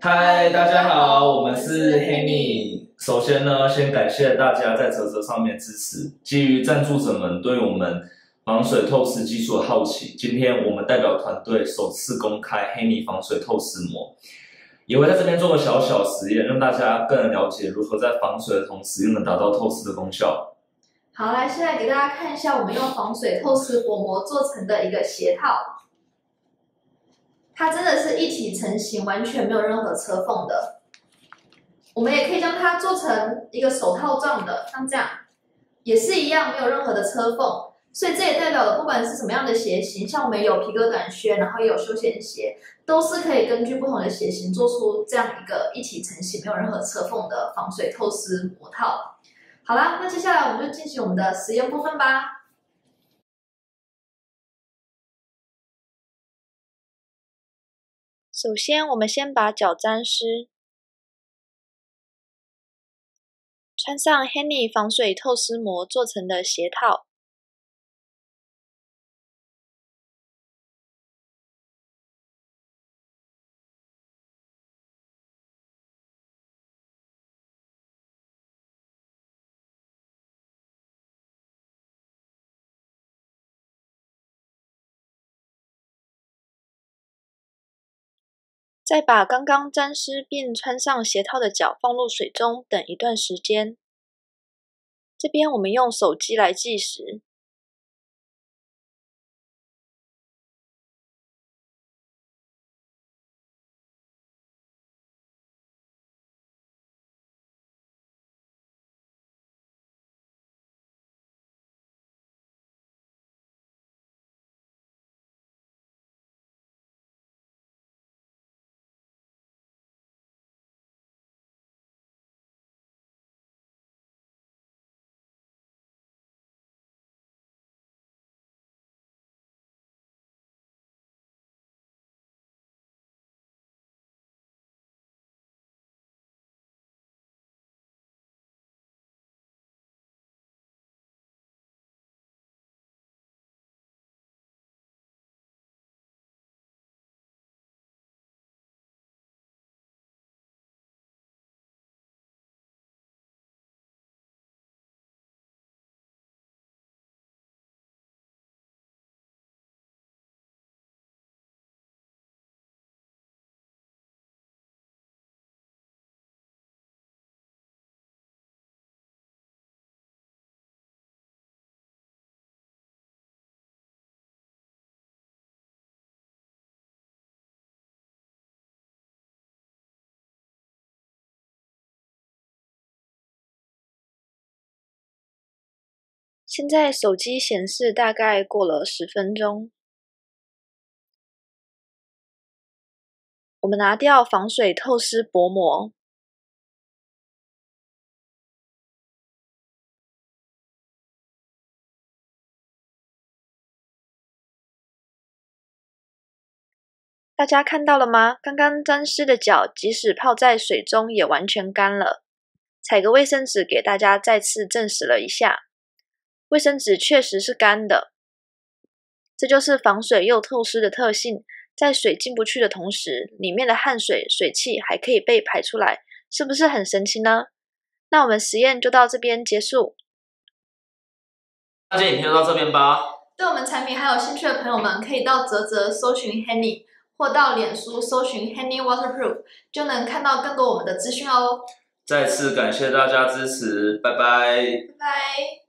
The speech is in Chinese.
嗨，大家好，我们是 Henny。首先呢，先感谢大家在泽泽上面支持。基于赞助者们对我们防水透湿技术的好奇，今天我们代表团队首次公开 Henny 防水透湿膜，也会在这边做个小小实验，让大家更了解如何在防水的同时又能达到透湿的功效。好，来，现在给大家看一下我们用防水透湿薄膜做成的一个鞋套，它真的是一体成型，完全没有任何车缝的。我们也可以将它做成一个手套状的，像这样，也是一样没有任何的车缝。所以这也代表了，不管是什么样的鞋型，像我们有皮革短靴，然后也有休闲鞋，都是可以根据不同的鞋型做出这样一个一体成型、没有任何车缝的防水透湿膜套。好啦，那接下来我们就进行我们的实验部分吧。首先，我们先把脚沾湿，穿上 Henny 防水透湿膜做成的鞋套。再把刚刚沾湿并穿上鞋套的脚放入水中，等一段时间。这边我们用手机来计时。现在手机显示大概过了十分钟，我们拿掉防水透湿薄膜，大家看到了吗？刚刚沾湿的脚，即使泡在水中也完全干了。采个卫生纸给大家再次证实了一下。卫生纸确实是干的，这就是防水又透湿的特性。在水进不去的同时，里面的汗水、水汽还可以被排出来，是不是很神奇呢？那我们实验就到这边结束。那这影片就到这边吧。对我们产品还有兴趣的朋友们，可以到泽泽搜寻 Henny，或到脸书搜寻 Henny Waterproof，就能看到更多我们的资讯哦。再次感谢大家支持，拜拜。拜拜。